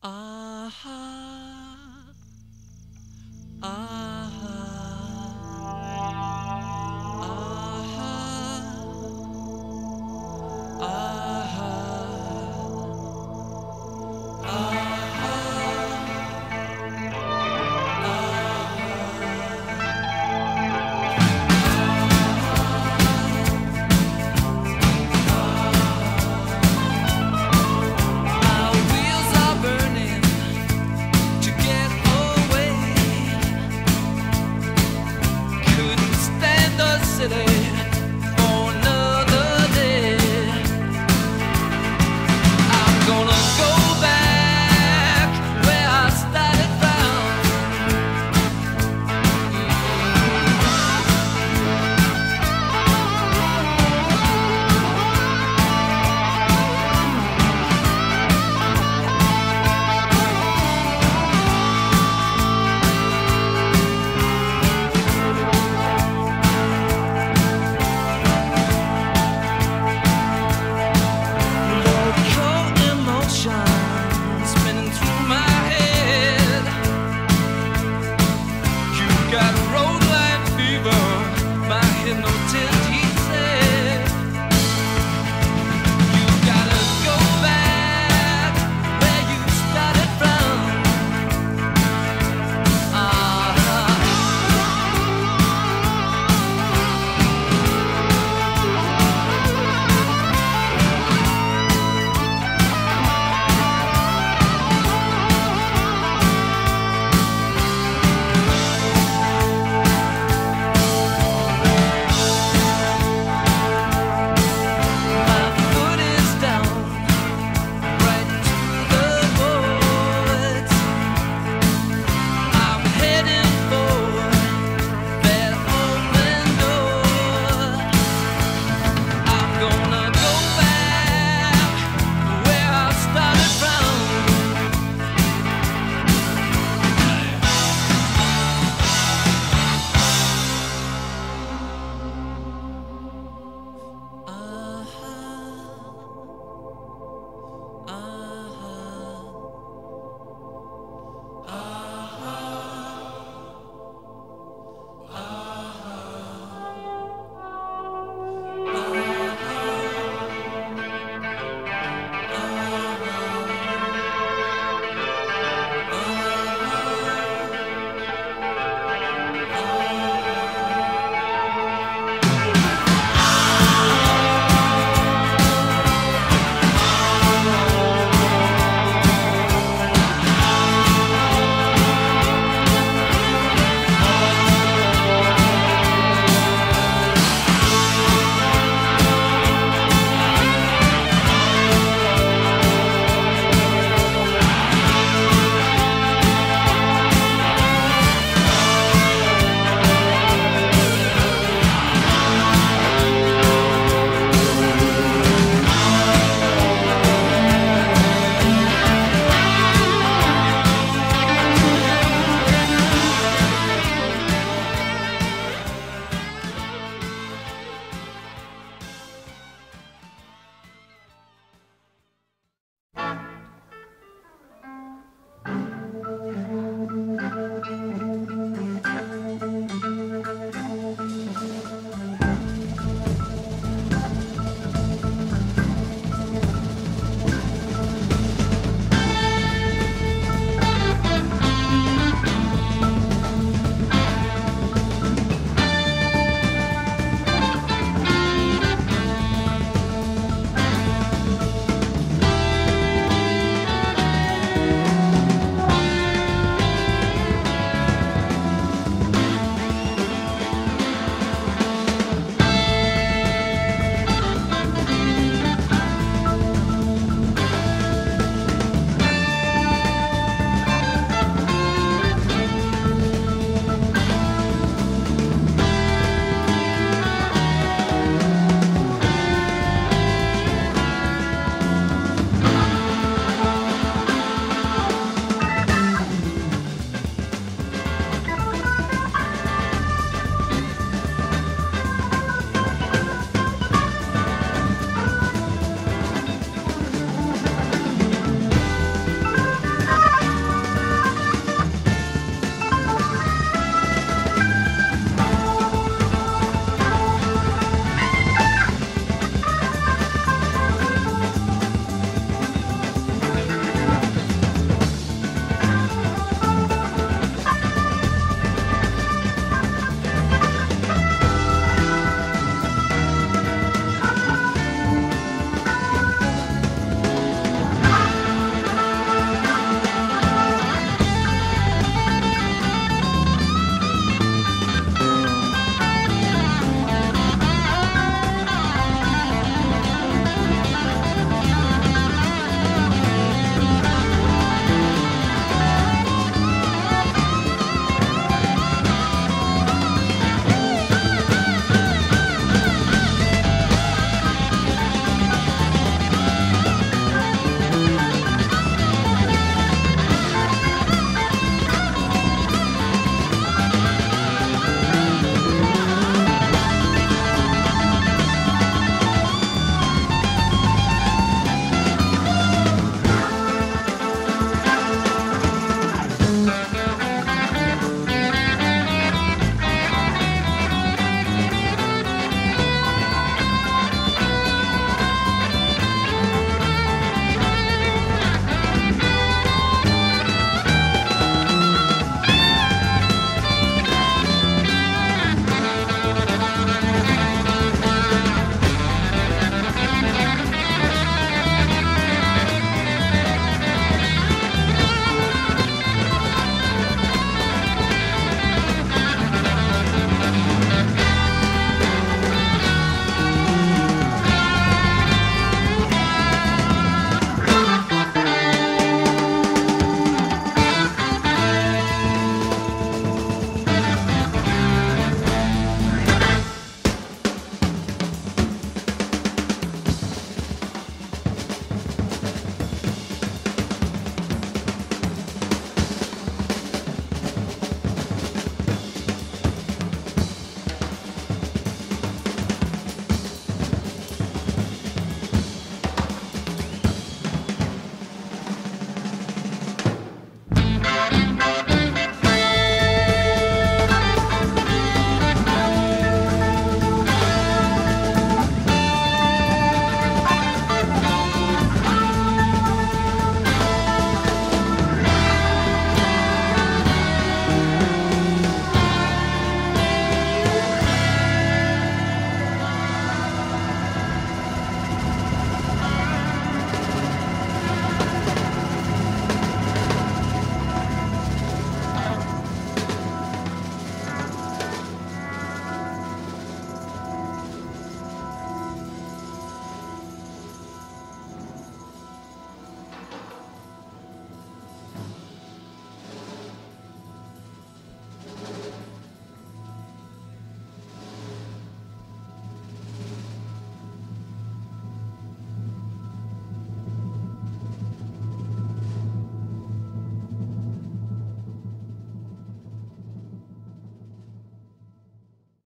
啊哈。